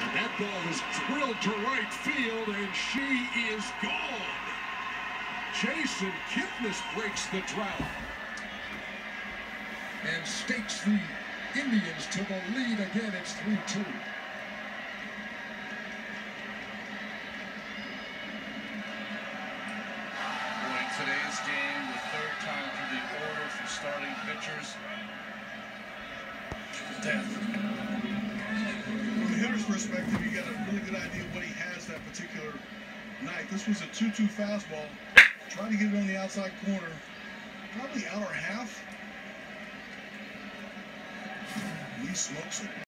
And that ball is drilled to right field, and she is gone. Jason Kipnis breaks the drought and stakes the Indians to the lead again. It's 3 2. Winning today's game, the third time through the order for starting pitchers. Death. Perspective, you got a really good idea what he has that particular night. This was a 2-2 fastball. Tried to get it on the outside corner. Probably out or half. He smokes it.